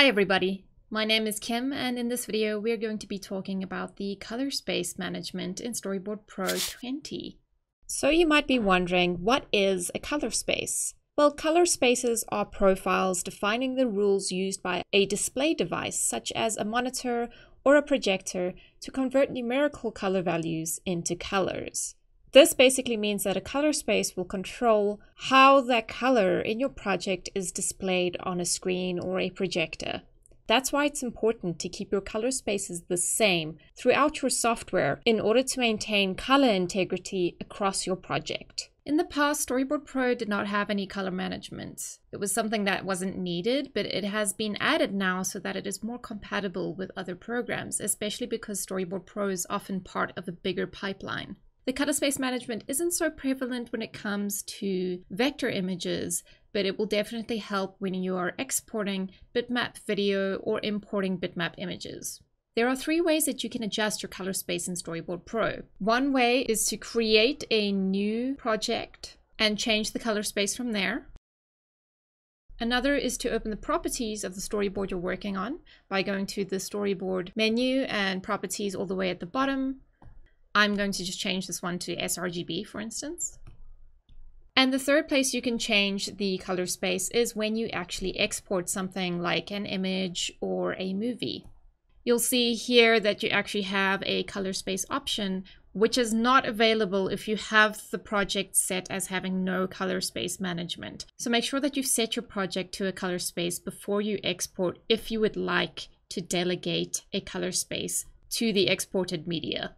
Hi everybody, my name is Kim and in this video we're going to be talking about the color space management in Storyboard Pro 20. So you might be wondering, what is a color space? Well, color spaces are profiles defining the rules used by a display device such as a monitor or a projector to convert numerical color values into colors. This basically means that a color space will control how that color in your project is displayed on a screen or a projector. That's why it's important to keep your color spaces the same throughout your software in order to maintain color integrity across your project. In the past, Storyboard Pro did not have any color management. It was something that wasn't needed, but it has been added now so that it is more compatible with other programs, especially because Storyboard Pro is often part of a bigger pipeline. The color space management isn't so prevalent when it comes to vector images, but it will definitely help when you are exporting bitmap video or importing bitmap images. There are three ways that you can adjust your color space in Storyboard Pro. One way is to create a new project and change the color space from there. Another is to open the properties of the storyboard you're working on by going to the storyboard menu and properties all the way at the bottom I'm going to just change this one to sRGB, for instance. And the third place you can change the color space is when you actually export something like an image or a movie. You'll see here that you actually have a color space option, which is not available if you have the project set as having no color space management. So make sure that you've set your project to a color space before you export if you would like to delegate a color space to the exported media.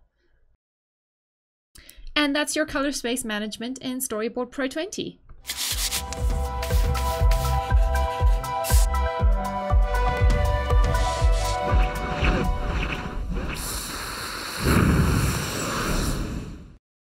And that's your color space management in Storyboard Pro 20.